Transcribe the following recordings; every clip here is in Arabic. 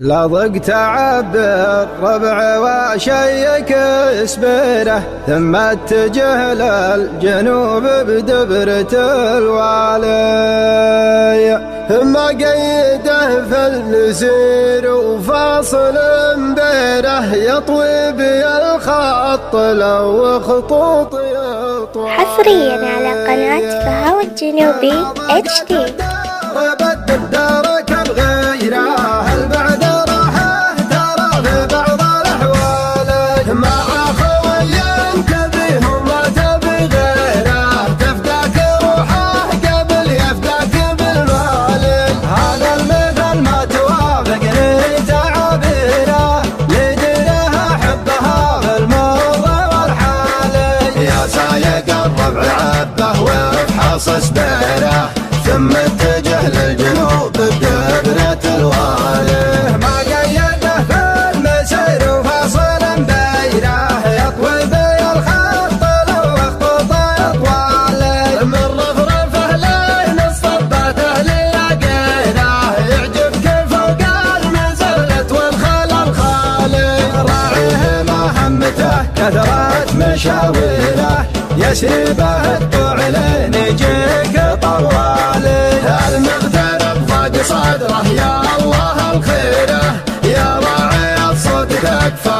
لا ضق تعبر ربع وشيك اسبره ثم اتجه للجنوب بدبرة الوالي. ثم قيده في النسير وفاصل بيره يطوي بي الخط لو خطوط يطوي حصريا على قناة فهو الجنوبي اتش دي قصص بيره ثم اتجه للجنوب بدبرة الواله ما قيده في المسير وفاصل بيره يطوي بي الخط لو خطوط اطواله من رفرفه لين الصباته ليقينه يعجبك فوق المزلة والخل الخالي. راعيه ما همته كثرت مشاويره. يسربه الطعلين يجيك طوالي. المغترب ضاق صدره يا الله الخيره يا راعي الصوت تكفى.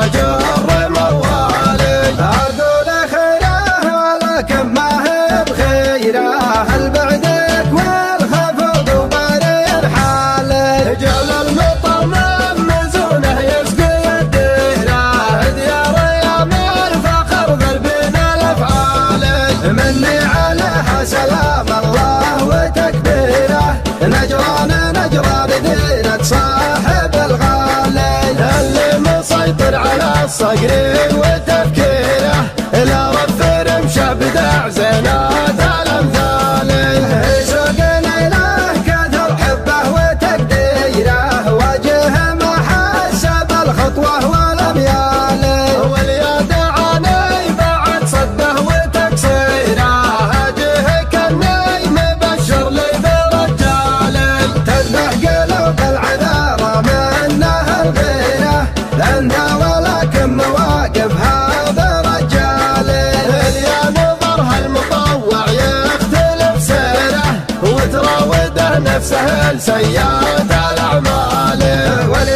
مسيطر على الصقر وتفكيره لا رفر مشى بدع وتراوده نفسه لسياد الأعمال.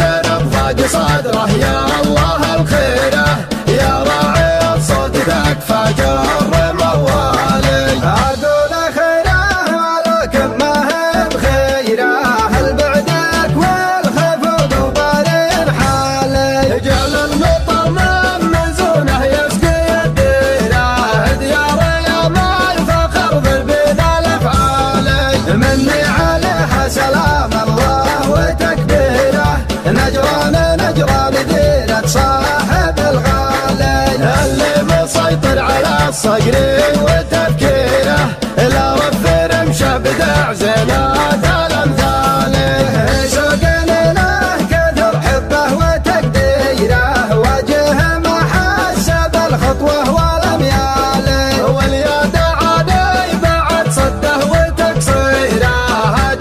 صقري وتفكيره لا وفر مشبدع زناد الامثاله شوق له كثر حبه وتقديره وجه ما حسب الخطوة والامياله واليد عادي بعد صده وتقصيره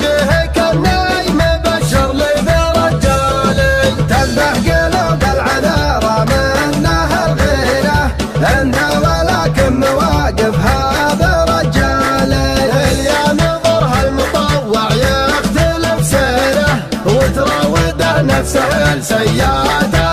جه كالنايم بشر لي برجاله تنبه قلوب العذاره منه الغيره سهل سيادة